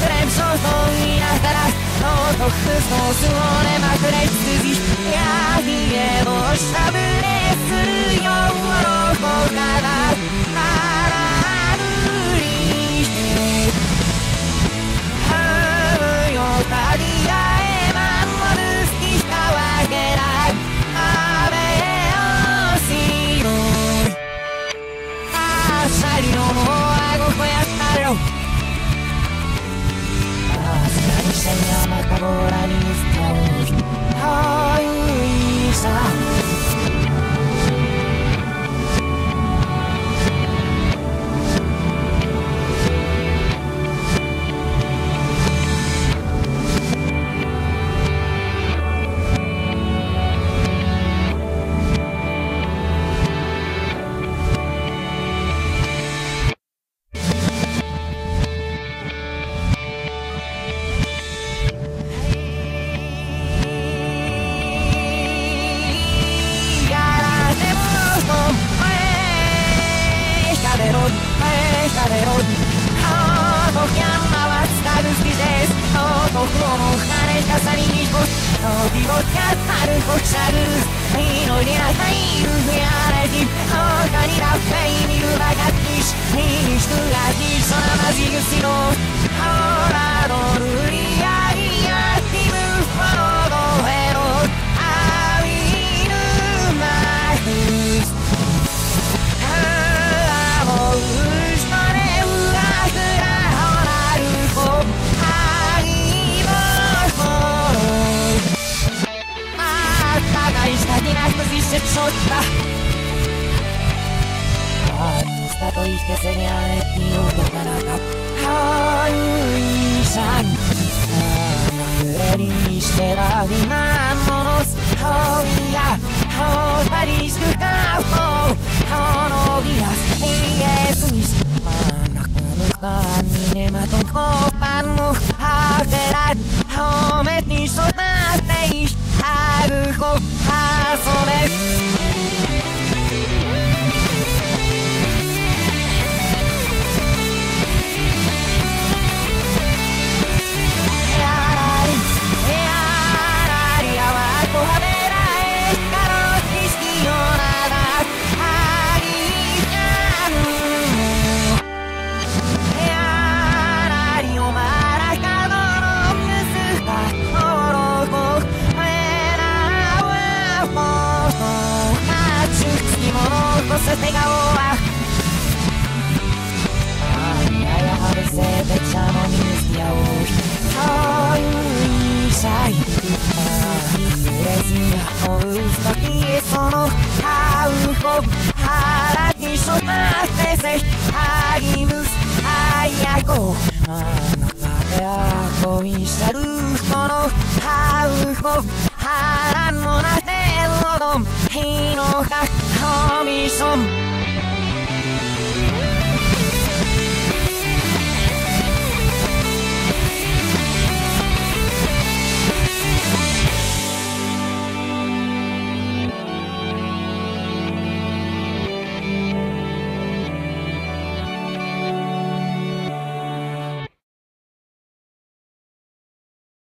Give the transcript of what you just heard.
które wrząsną to chyba nie ją びを語るおフシャル祈りなさいるぜあれに他になってみるばかりし見に人が実はまじぐしのほラドルしてちょああしたと言ってせりゃえに動かなかったいさん。ゃん。さあにしてら今ものすほいやほたりしくかほほのびやすいえすにしまなくむかにねまとこぱん。のはてらほす笑顔はあやはるせべちゃもみつきあおひかゆいしゃいレジンをうつときそのかうほはらにしょなせせはぎむすはやこあのかであこいしゃるこのかうほはら